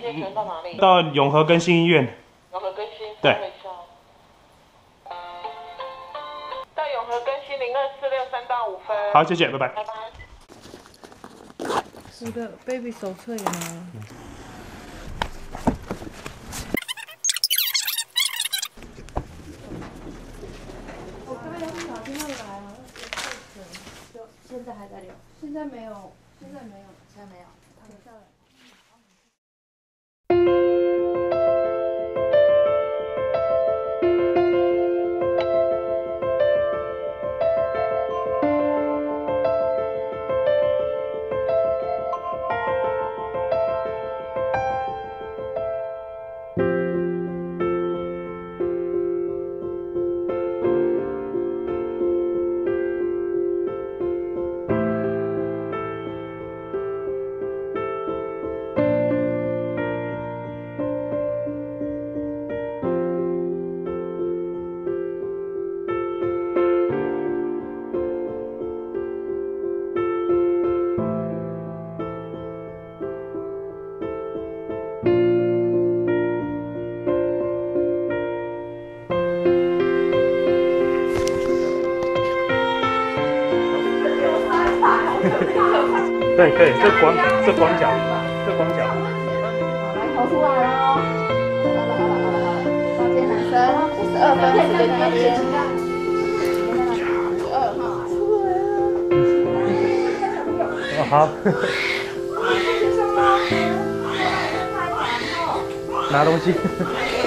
接传到哪里？到永和更新医院。永和更新。对。到永和更新零二四六三到五分。好，谢谢，拜拜。拜拜。我的 baby 手册也拿了。我刚刚打电话来了，现在还在留，现在没有，现在没有，现在没有，等下来。对，可以，这光这光脚，这光脚。来，投出来喽！好了好了好了好了，男生五十二分，时间点点。五十二哈。哦好。拿东西。